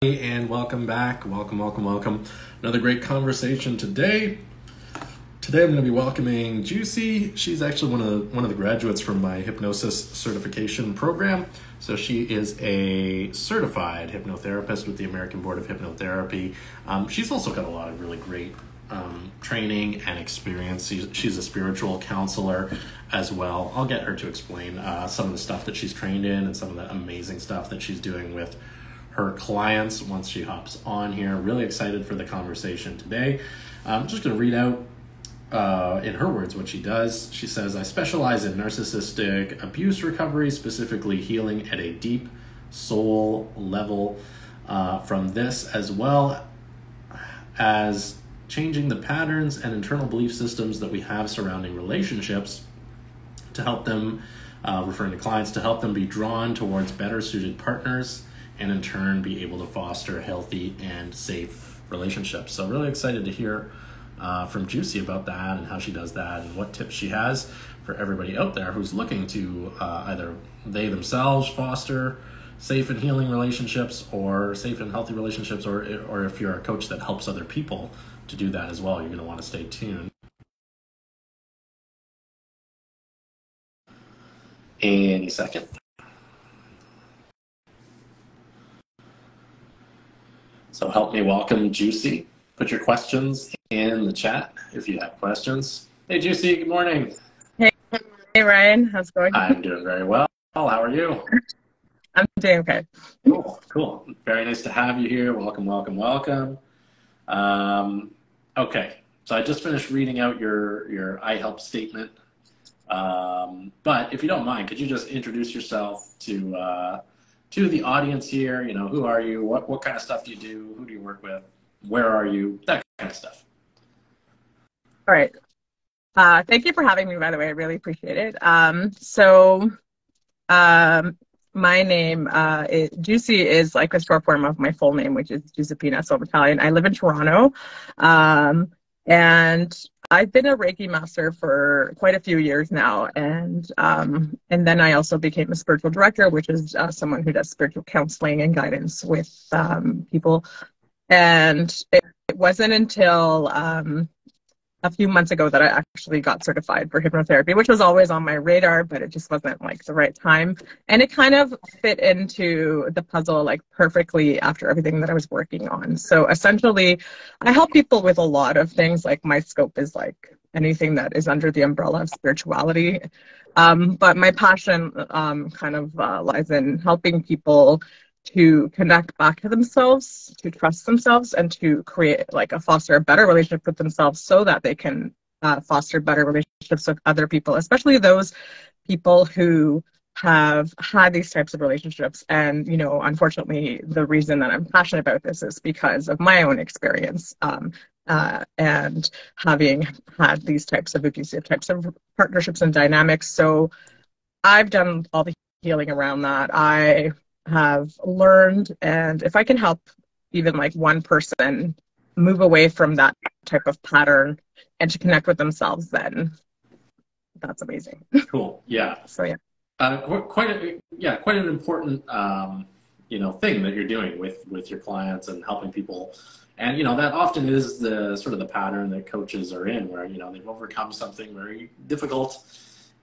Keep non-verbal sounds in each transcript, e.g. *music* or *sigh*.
and welcome back. Welcome, welcome, welcome. Another great conversation today. Today I'm going to be welcoming Giusi. She's actually one of the, one of the graduates from my hypnosis certification program. So she is a certified hypnotherapist with the American Board of Hypnotherapy. Um, she's also got a lot of really great um, training and experience. She's, she's, a spiritual counselor as well. I'll get her to explain uh, some of the stuff that she's trained in and some of the amazing stuff that she's doing with her clients once she hops on here. Really excited for the conversation today. I'm just going to read out uh, in her words what she does. She says, I specialize in narcissistic abuse recovery, specifically healing at a deep soul level uh, from this, as well as changing the patterns and internal belief systems that we have surrounding relationships to help them, uh, referring to clients, to help them be drawn towards better suited partners and in turn be able to foster healthy and safe relationships. So, really excited to hear uh, from Giusi about that and how she does that and what tips she has for everybody out there who's looking to uh, either they themselves foster safe and healing relationships or safe and healthy relationships or or if you're a coach that helps other people to do that as well you're going to want to stay tuned any second So help me welcome Giusi. Put your questions in the chat if you have questions. Hey, Giusi, good morning. Hey, hey Ryan, how's it going? I'm doing very well. How are you? *laughs* I'm doing okay. Cool, cool. Very nice to have you here. Welcome, welcome, welcome. Um, okay, so I just finished reading out your your I help statement. Um, but if you don't mind, could you just introduce yourself to uh, to the audience here, you know, who are you? What, what kind of stuff do you do? Who do you work with? Where are you? That kind of stuff. All right. Uh, thank you for having me, by the way. I really appreciate it. Um, so, um, my name, uh, is, Giusi, is like a short form of my full name, which is Giuseppina Battalion. I live in Toronto. Um, and I've been a Reiki master for quite a few years now, and um, and then I also became a spiritual director, which is uh, someone who does spiritual counseling and guidance with um, people. And it, wasn't until um, a few months ago that I actually got certified for hypnotherapy, which was always on my radar, but it just wasn't like the right time. And it kind of fit into the puzzle like perfectly after everything that I was working on. So essentially, I help people with a lot of things. Like my scope is like anything that is under the umbrella of spirituality. Um, but my passion um, kind of uh, lies in helping people to connect back to themselves, to trust themselves, and to create like a foster a better relationship with themselves so that they can uh, foster better relationships with other people, especially those people who have had these types of relationships. And, you know, unfortunately, the reason that I'm passionate about this is because of my own experience um, uh, and having had these types of abusive types of partnerships and dynamics. So I've done all the healing around that. I have learned and if i can help even like one person move away from that type of pattern and to connect with themselves then that's amazing. *laughs* Cool. Yeah. So yeah. Uh, quite a, yeah quite an important um, you know thing that you're doing with with your clients and helping people. And you know that often is the sort of the pattern that coaches are in where you know they've overcome something very difficult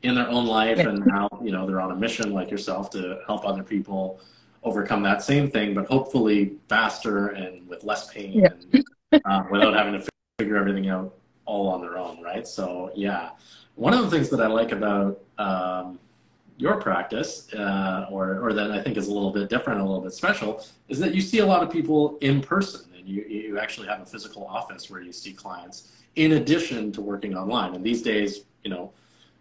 in their own life yeah. and now you know they're on a mission like yourself to help other people overcome that same thing, but hopefully faster and with less pain yeah. and uh, without having to figure everything out all on their own, right? So, yeah. One of the things that I like about um, your practice, uh, or, or that I think is a little bit different, a little bit special, is that you see a lot of people in person and you, you actually have a physical office where you see clients in addition to working online. And these days, you know,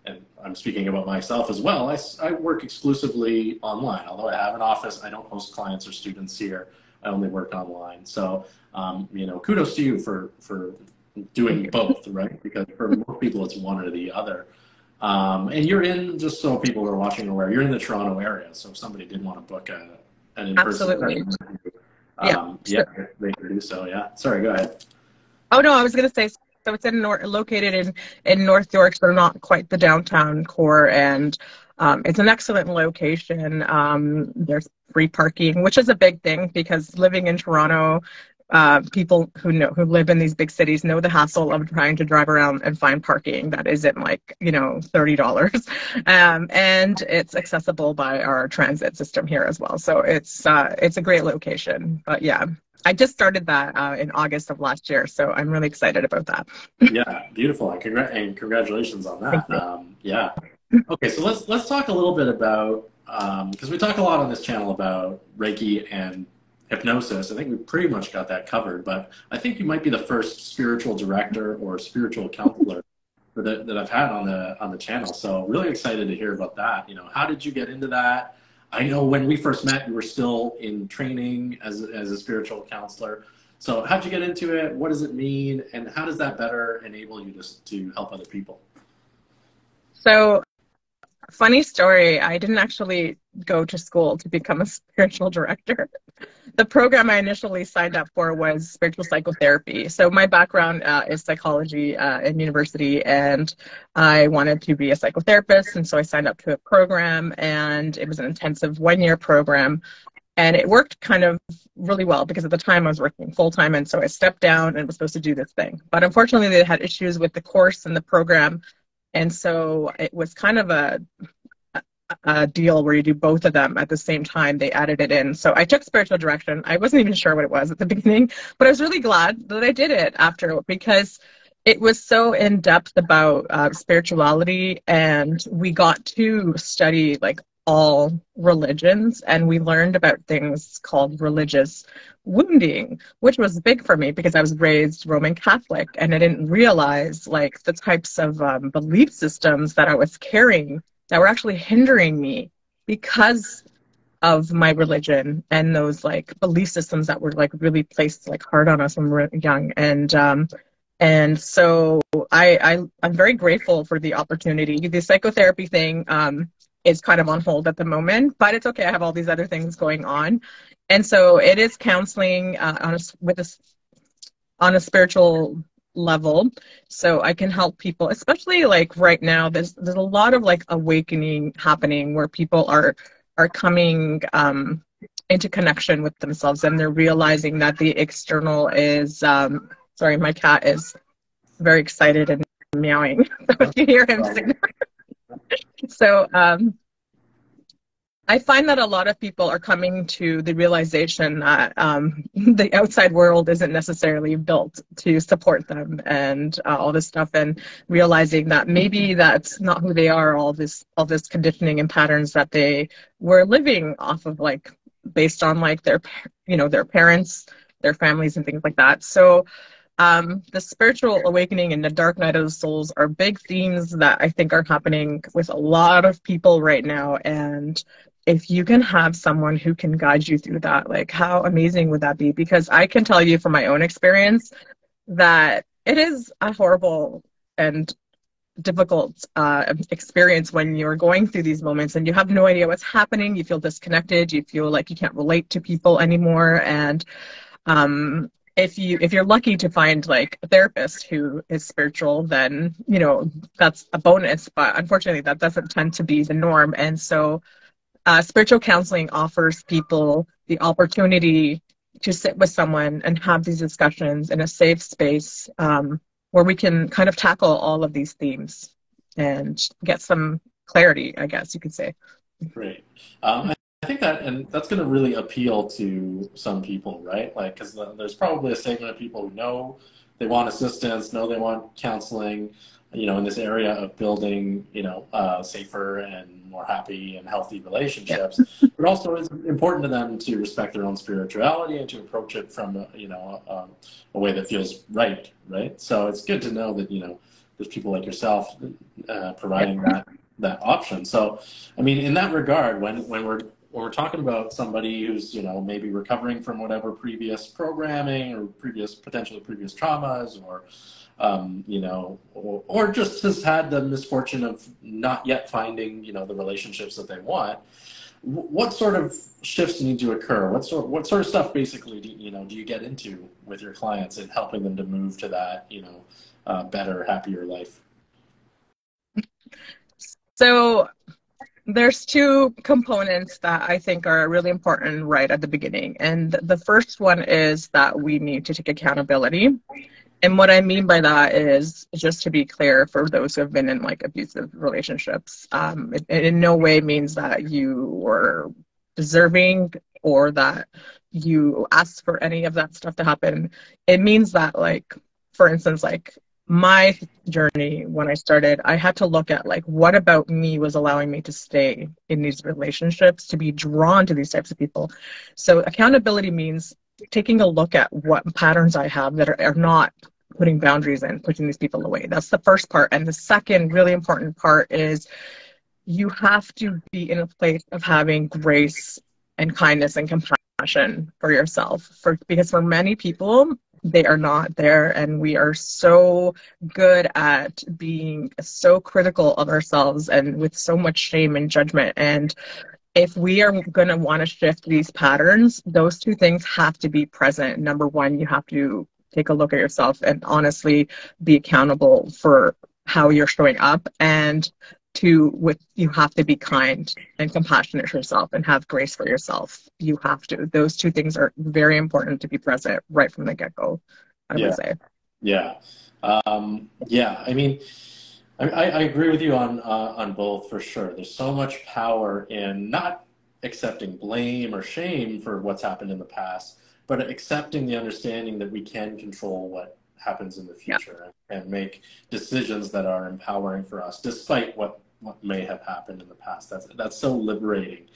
and I'm speaking about myself as well, I, I work exclusively online. Although I have an office, I don't host clients or students here. I only work online. So, um, you know, kudos to you for, for doing both, right? Because for most people, it's one or the other. Um, and you're in, just so people are watching aware, you're in the Toronto area. So if somebody did want to book a, an in-person Absolutely. um, yeah, yeah, they could do so. Yeah. Sorry, go ahead. Oh no, I was going to say so it's in North, located in in North York, so not quite the downtown core. And Um, it's an excellent location. Um, there's free parking, which is a big thing because living in Toronto, uh, people who know who live in these big cities know the hassle of trying to drive around and find parking that isn't like you know thirty dollars, *laughs* um, and it's accessible by our transit system here as well. So it's uh, it's a great location. But yeah, I just started that uh, in August of last year, so I'm really excited about that. *laughs* yeah, beautiful, and, congr- and congratulations on that. Um, yeah. Okay, so let's let's talk a little bit about because um, we talk a lot on this channel about Reiki and hypnosis. I think we pretty much got that covered, but I think you might be the first spiritual director or spiritual counselor that, that I've had on the on the channel. So really excited to hear about that. You know, how did you get into that? I know when we first met, you were still in training as as a spiritual counselor. So how'd you get into it? What does it mean? And how does that better enable you to, to help other people? So funny story. I didn't actually go to school to become a *laughs* spiritual director. The program I initially signed up for was spiritual psychotherapy. So my background uh, is psychology uh, in university, and I wanted to be a psychotherapist, and so I signed up to a program, and it was an intensive one-year program. And it worked kind of really well because at the time I was working full time, and so I stepped down and was supposed to do this thing. But unfortunately, they had issues with the course and the program and so it was kind of a, a deal where you do both of them at the same time. They added it in. So I took spiritual direction. I wasn't even sure what it was at the *laughs* beginning, but I was really glad that I did it after because it was so in depth about uh, spirituality, and we got to study like all religions and we learned about things called religious wounding which was big for me because i was raised roman catholic and i didn't realize like the types of um, belief systems that i was carrying that were actually hindering me because of my religion and those like belief systems that were like really placed like hard on us when we were young. And um and so I, I i'm very grateful for the opportunity. The psychotherapy thing um is kind of on hold at the moment, but it's okay. I have all these other things going on, and so it is counseling uh, on a, with a on a spiritual level. So I can help people, especially like right now. There's there's a lot of like awakening happening where people are are coming um, into connection with themselves and they're realizing that the external is. Um, sorry, my cat is very excited and meowing. *laughs* So if you hear him, *laughs* so um, I find that a lot of people are coming to the realization that um, *laughs* the outside world isn't necessarily built to support them and uh, all this stuff, and realizing that maybe that's not who they are. All this, all this conditioning and patterns that they were living off of, like based on like their, you know, their parents, their families, and things like that. So um, the spiritual awakening and the dark night of the souls are big themes that I think are happening with a lot of people right now. And if you can have someone who can guide you through that, like how amazing would that be? Because I can tell you from my own experience that it is a horrible and difficult uh, experience when you're going through these moments and you have no idea what's happening. You feel disconnected. You feel like you can't relate to people anymore. And um, if you if you're lucky to find like a therapist who is spiritual then you know that's a bonus but unfortunately that doesn't tend to be the norm and so uh, spiritual counseling offers people the opportunity to sit with someone and have these discussions in a safe space um, where we can kind of tackle all of these themes and get some clarity i guess you could say great um, I think that, and that's going to really appeal to some people, right? Like, because there's probably a segment of people who know they want assistance, know they want counseling, you know, in this area of building, you know, uh, safer and more happy and healthy relationships. Yeah. *laughs* but also, it's important to them to respect their own spirituality and to approach it from, you know, a, a way that feels right, right? So it's good to know that, you know, there's people like yourself uh, providing yeah. that that option. So, I mean, in that regard, when when we're when we're talking about somebody who's you know maybe recovering from whatever previous programming or previous potentially previous traumas or um, you know or, or, just has had the misfortune of not yet finding you know the relationships that they want what sort of shifts need to occur? What sort what sort of stuff basically do you know do you get into with your clients and helping them to move to that you know uh, better happier life? So there's two components that I think are really important right at the beginning. And the first one is that we need to take accountability. And what I mean by that is just to be clear for those who have been in like abusive relationships, um, it, it in no way means that you were deserving or that you asked for any of that stuff to happen. It means that like, for instance, like my journey when I started, I had to look at like what about me was allowing me to stay in these relationships, to be drawn to these types of people. So accountability means taking a look at what patterns I have that are, are not putting boundaries in, pushing these people away. That's the first part. And the second really important part is you have to be in a place of having grace and kindness and compassion for yourself. For because for many people, they are not there and we are so good at being so critical of ourselves and with so much shame and judgment. And if we are going to want to shift these patterns those two things have to be present. Number one you have to take a look at yourself and honestly be accountable for how you're showing up. And to with you have to be kind and compassionate to yourself and have grace for yourself you have to those two things are very important to be present right from the get-go i yeah. would say yeah um, yeah i mean I, I agree with you on uh, on both for sure there's so much power in not accepting blame or shame for what's happened in the past but accepting the understanding that we can control what happens in the future yeah. and make decisions that are empowering for us despite what what may have happened in the past. That's that's so liberating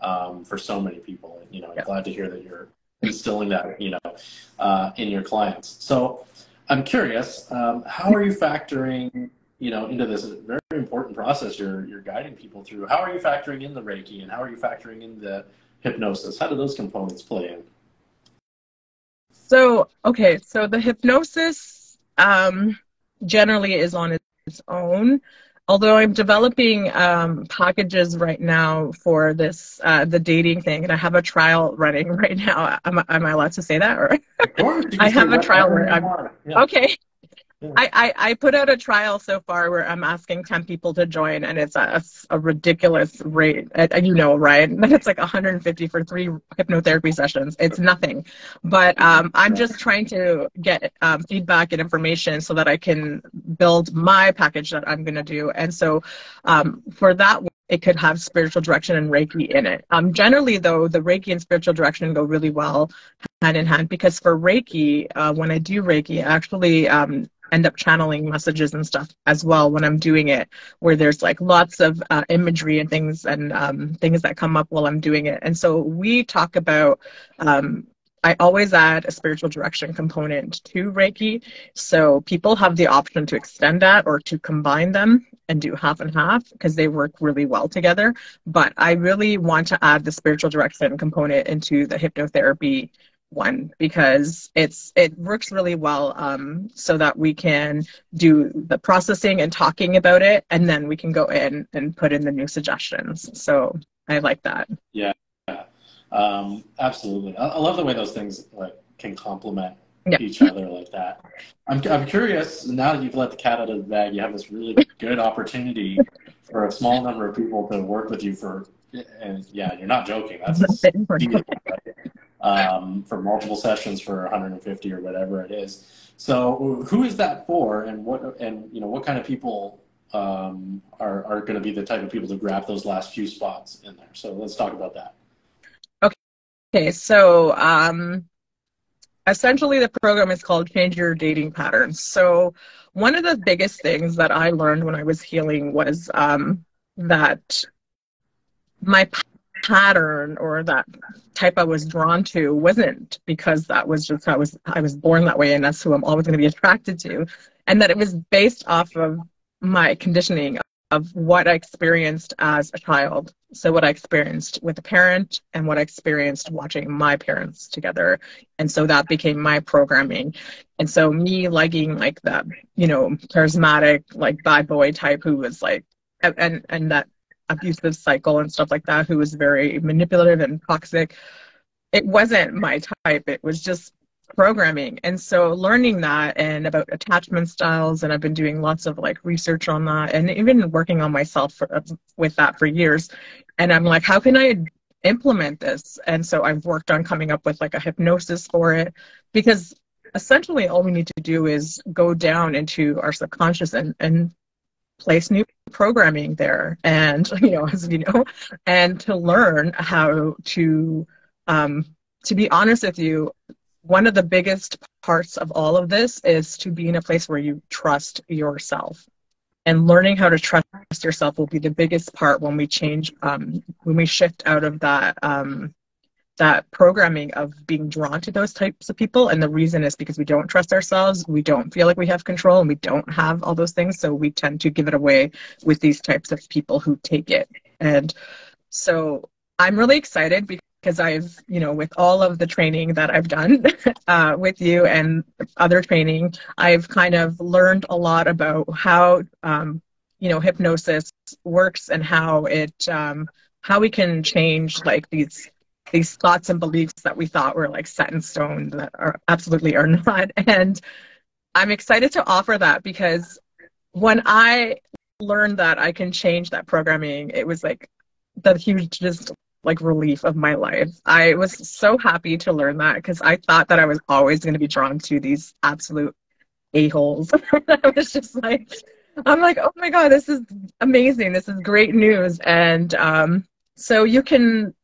um, for so many people. And, you know, I'm glad to hear that you're instilling that, you know, uh, in your clients. So I'm curious, um, how are you factoring, you know, into this very important process you're you're guiding people through? How are you factoring in the Reiki and how are you factoring in the hypnosis? How do those components play in? So okay, so the hypnosis um, generally is on its own although I'm developing um, packages right now for this uh, the dating thing, and I have a trial running *laughs* right now. Am, am I allowed to say that? Or I have a trial where I'm yeah. okay. I, I, put out a trial so far where I'm asking 10 people to join, and it's a, a ridiculous rate. You know, right? *laughs* It's like 150 for three hypnotherapy sessions. It's nothing. But um, I'm just trying to get um, feedback and information so that I can build my package that I'm going to do. And so um, for that, it could have spiritual direction and Reiki in it. Um, generally, though, the Reiki and spiritual direction go really well hand in hand because for Reiki, uh, when I do Reiki, actually um, end up channeling messages and stuff as well when I'm doing it, where there's like lots of uh, imagery and things and um, things that come up while I'm doing it. And so we talk about. Um, I always add a spiritual direction component to Reiki. So people have the option to extend that or to combine them and do half and half because they work really well together. But I really want to add the spiritual direction component into the hypnotherapy one because it's it works really well um, so that we can do the processing and talking about it and then we can go in and put in the new suggestions. So i like that. Yeah um, absolutely. I, I, love the way those things like can complement yeah. each other like that. I'm, I'm curious now that you've let the cat out of the bag you have this really good opportunity for a small number of people to work with you for and yeah you're not joking that's *laughs* um, for multiple sessions for 150 or whatever it is. So who is that for, and what and you know what kind of people um, are are going to be the type of people to grab those last few spots in there? So let's talk about that. Okay. Okay. So um, essentially, the program is called Change Your Dating Patterns. So one of the biggest things that I learned when I was healing was um, that my pattern or that type I was drawn to wasn't because that was just I was I was born that way and that's who I'm always going to be attracted to, and that it was based off of my conditioning of what I experienced as a child. So what I experienced with a parent and what I experienced watching my parents together. And so that became my programming. And so me liking like that, you know, charismatic, like bad boy type who was like and and that abusive cycle and stuff like that who was very manipulative and toxic it wasn't my type it was just programming. And so learning that and about attachment styles, and I've been doing lots of like research on that and even working on myself for, uh, with that for years. And I'm like, how can I implement this? And so I've worked on coming up with like a hypnosis for it because essentially all we need to do is go down into our subconscious and, and place new programming there and *laughs* you know as you know and to learn how to um, to be honest with you one of the biggest parts of all of this is to be in a place where you trust yourself. And learning how to trust yourself will be the biggest part when we change um, when we shift out of that um, that programming of being drawn to those types of people. And the reason is because we don't trust ourselves. We don't feel like we have control and we don't have all those things. So we tend to give it away with these types of people who take it. And so i'm really excited because i've you know with all of the training that i've done *laughs* uh, with you and other training i've kind of learned a lot about how um, you know hypnosis works and how it um, how we can change like these these thoughts and beliefs that we thought were like set in stone that are absolutely are *laughs* not. And I'm excited to offer that because when I learned that I can change that programming, it was like the hugest like relief of my life. I was so happy to learn that because I thought that I was always going to be drawn to these absolute a-holes. *laughs* I was just like, I'm like, oh my God, this is amazing. This is great news. And um, so you can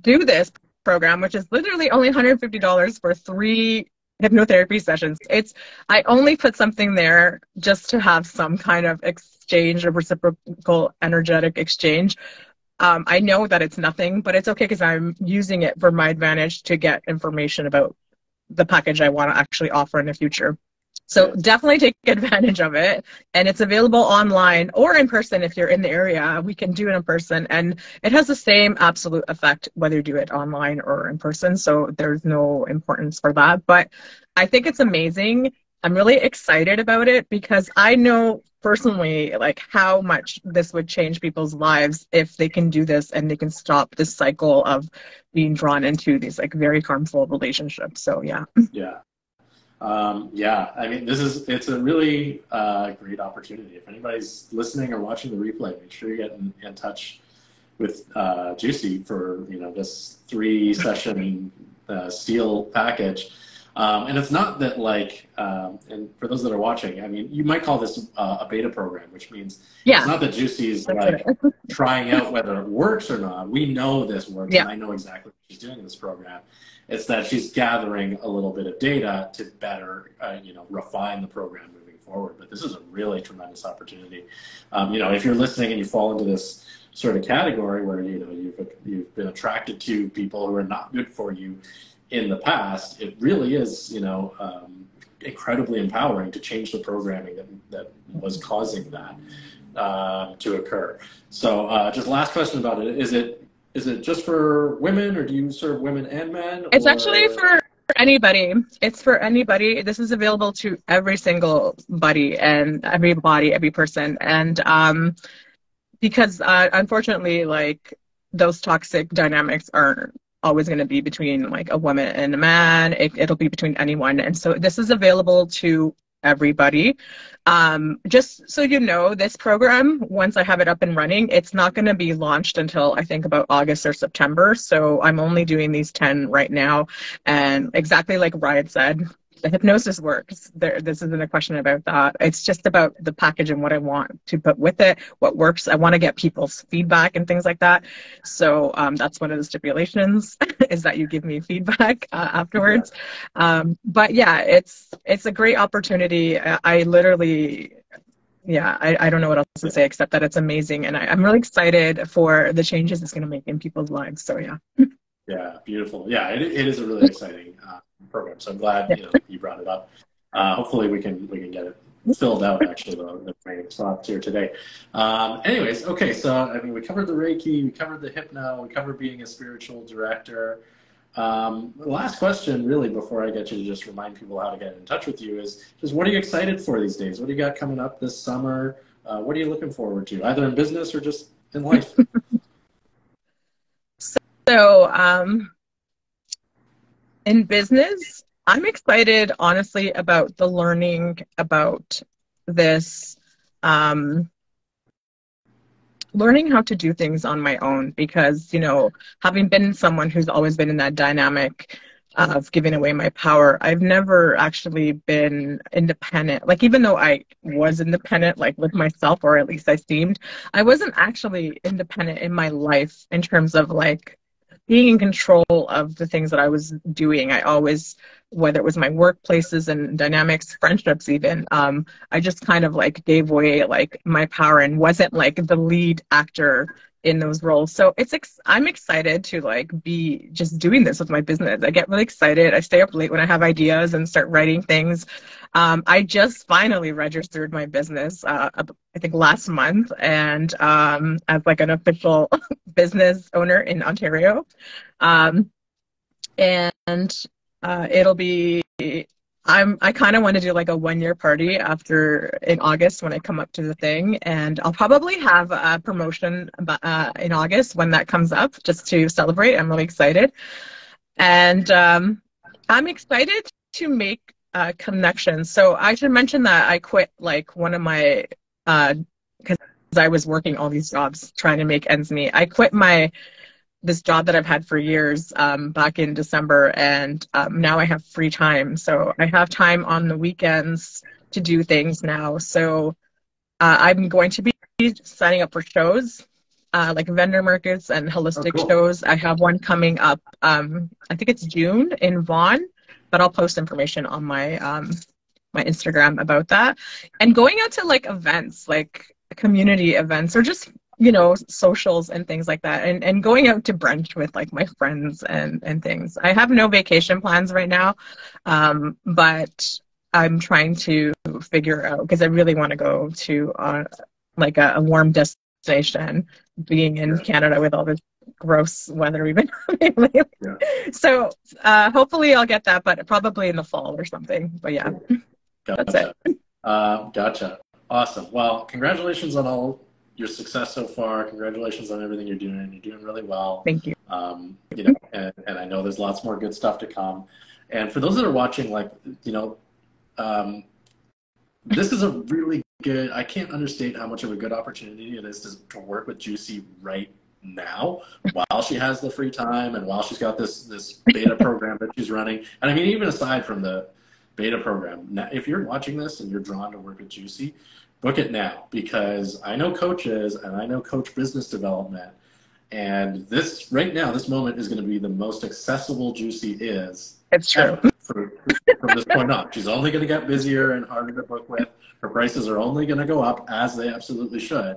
do this program, which is literally only $150 for three hypnotherapy sessions. It's I only put something there just to have some kind of exchange or reciprocal energetic exchange. Um, I know that it's nothing, but it's okay because I'm using it for my advantage to get information about the package I want to actually offer in the future. So definitely take advantage of it. And it's available online or in person if you're in the area. We can do it in person. And it has the same absolute effect whether you do it online or in person. So there's no importance for that. But I think it's amazing. I'm really excited about it because I know personally like how much this would change people's lives if they can do this and they can stop this cycle of being drawn into these like very harmful relationships. So yeah. Yeah. Um, yeah, I mean, this is it's a really uh, great opportunity. If anybody's listening or watching the replay, make sure you get in, in touch with uh, Giusi for you know this three session uh, steel package. Um, and it's not that like, um, and for those that are watching, I mean, you might call this uh, a beta program, which means yeah. it's not that Giusi is like *laughs* trying out whether it works or not. We know this works, yeah. and I know exactly what she's doing in this program. It's that she's gathering a little bit of data to better, uh, you know, refine the program moving forward. But this is a really tremendous opportunity. Um, you know, if you're listening and you fall into this sort of category where you know you've you've been attracted to people who are not good for you in the past, it really is, you know, um, incredibly empowering to change the programming that, that was causing that uh, to occur. So, uh, just last question about it: Is it is it just for women, or do you serve women and men? It's or? actually for anybody. It's for anybody. This is available to every single buddy and every body, every person, and um, because uh, unfortunately, like those toxic dynamics aren't always going to be between like a woman and a man. It, it'll be between anyone. And so this is available to everybody. Um, just so you know, this program, once I have it up and running, it's not going to be launched until I think about August or September. So I'm only doing these 10 right now. And exactly like Ryan said, the hypnosis works. There, this isn't a question about that. It's just about the package and what I want to put with it, what works. I want to get people's feedback and things like that. So um, that's one of the stipulations *laughs* is that you give me feedback uh, afterwards. Um, but yeah, it's it's a great opportunity. I, I literally yeah, I, I don't know what else to say except that it's amazing. And I, am really excited for the changes it's going to make in people's lives. So, yeah. *laughs* Yeah, beautiful. Yeah, it, it is a really exciting uh, program. So I'm glad you know you brought it up. Uh, hopefully we can we can get it filled out actually the, the remaining slots here today. Um, anyways, okay, so I mean we covered the Reiki, we covered the hypno, we covered being a spiritual director. Um, last question, really, before I get you to just remind people how to get in touch with you is just what are you excited for these days? What do you got coming up this summer? Uh, what are you looking forward to, either in business or just in life? *laughs* so, um, in business, I'm excited, honestly, about the learning about this. Um, learning how to do things on my own because, you know, having been someone who's always been in that dynamic of giving away my power, I've never actually been independent. Like, even though I was independent, like with myself, or at least I seemed, I wasn't actually independent in my life in terms of like being in control of the things that I was doing. I always, whether it was my workplaces and dynamics, friendships, even, um, I just kind of like gave away like my power and wasn't like the lead actor in those roles. So it's ex- I'm excited to like be just doing this with my business. I get really excited. I stay up late when I have ideas and start writing things. Um, I just finally registered my business, uh, I think last month, and um, as like an official *laughs* business owner in Ontario. Um, and uh, it'll be I'm I kind of want to do like a one year party after in August when I come up to the thing, and I'll probably have a promotion uh, in August when that comes up just to celebrate. I'm really excited, and um, I'm excited to make uh, connections. So I should mention that I quit like one of my because uh, I was working all these jobs trying to make ends meet. I quit my this job that I've had for years um, back in December, and um, now I have free time. So I have time on the weekends to do things now. So uh, I'm going to be signing up for shows, uh, like vendor markets and holistic oh, cool. shows. I have one coming up. Um, I think it's June in Vaughan, but I'll post information on my um, my Instagram about that. And going out to like events, like community events, or just you know socials and things like that and and going out to brunch with like my friends and and things. I have no vacation plans right now um, but i'm trying to figure out because i really want to go to uh, like a, a, warm destination being in canada with all this gross weather we've been *laughs* having lately. Yeah. so uh, hopefully i'll get that but probably in the fall or something but yeah. Gotcha. *laughs* that's it. Uh, gotcha. Awesome. Well congratulations on all your success so far. Congratulations on everything you're doing. You're doing really well. Thank you. Um, you know, and, and, I know there's lots more good stuff to come. And for those that are watching, like, you know, um, this is a really good, I can't understate how much of a good opportunity it is to, to work with Giusi right now while she has the free time and while she's got this, this beta *laughs* program that she's running. And I mean, even aside from the beta program, now, if you're watching this and you're drawn to work with Giusi, book it now because I know coaches and I know coach business development. And this right now, this moment is going to be the most accessible Giusi is. It's true. For, from this point on, she's only going to get busier and harder to book with. Her prices are only going to go up as they absolutely should.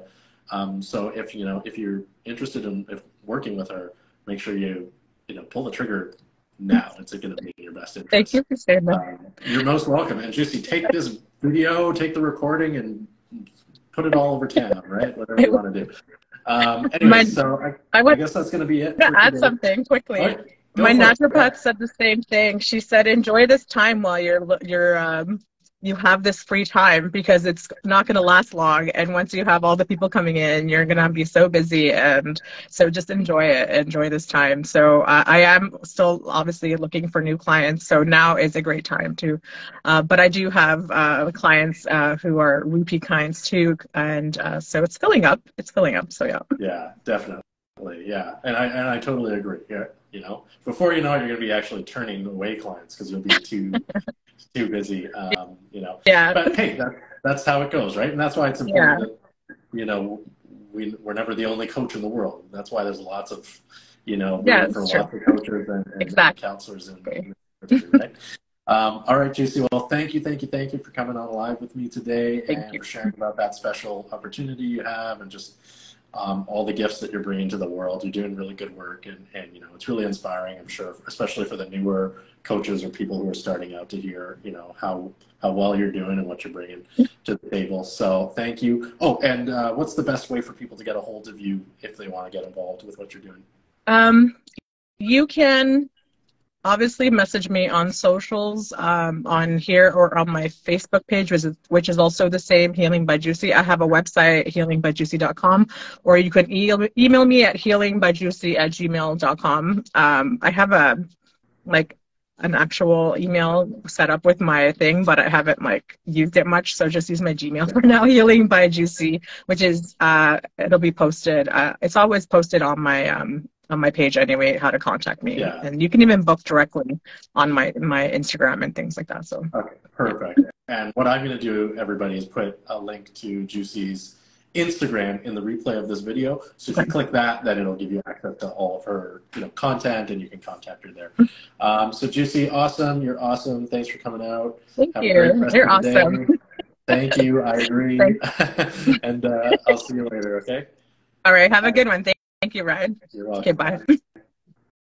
Um, so if you know if you're interested in if working with her, make sure you you know pull the trigger now. It's going to be in your best interest. Thank you for saying that. Um, you're most welcome. And Giusi, take this video, take the recording, and put it all over town, right? Whatever you want to do. Um, *laughs* anyway, my, so I, I, would, I guess that's going to be it. To add something quickly. Right, my naturopath said the same thing. She said, "Enjoy this time while you're you're um, you have this free time because it's not going to last long. And once you have all the people coming in, you're going to be so busy. And so just enjoy it, enjoy this time. So uh, I am still obviously looking for new clients. So now is a great time to, uh, but I do have uh, clients uh, who are repeat clients too. And uh, so it's filling up. It's filling up. So yeah. Yeah, definitely. Yeah. And I, and I totally agree. Yeah. You know, before you know it, you're going to be actually turning away clients because you'll be too *laughs* too busy. Um, you know. Yeah. But hey, that, that's how it goes, right? And that's why it's important yeah. that you know we we're never the only coach in the world. That's why there's lots of you know yeah, for true. lots of coaches and, and exactly. counselors and right. Um, all right, Giusi. Well, thank you, thank you, thank you for coming on live with me today thank and you. for sharing about that special opportunity you have and just um, all the gifts that you're bringing to the world. You're doing really good work, and, and you know it's really inspiring. I'm sure, especially for the newer coaches or people who are starting out to hear, you know, how how well you're doing and what you're bringing to the table. So thank you. Oh, and uh, what's the best way for people to get a hold of you if they want to get involved with what you're doing? Um, you can obviously message me on socials um, on here or on my facebook page which is, which is also the same healing by Giusi i have a website healingbygiusi.com or you can e- email me at healingbygiusi at gmail.com um, i have a like an actual email set up with my thing, but I haven't like used it much. So just use my Gmail *laughs* for now. Healing by Giusi, which is uh, it'll be posted. Uh, it's always posted on my um, on my page anyway. How to contact me, Yeah. and you can even book directly on my my Instagram and things like that. So Okay, perfect. And what I'm going to do, everybody, is put a link to Giusi's Instagram in the replay of this video. So if you click that, then it'll give you access to all of her, you know, content, and you can contact her there. Um, so Giusi, awesome. You're awesome. Thanks for coming out. thank Have you. You're the day. awesome. Thank you. I agree. *laughs* and uh, I'll see you later. Okay. All right. Have a good one. Thank, thank you, Ryan. You're welcome. Okay. Bye.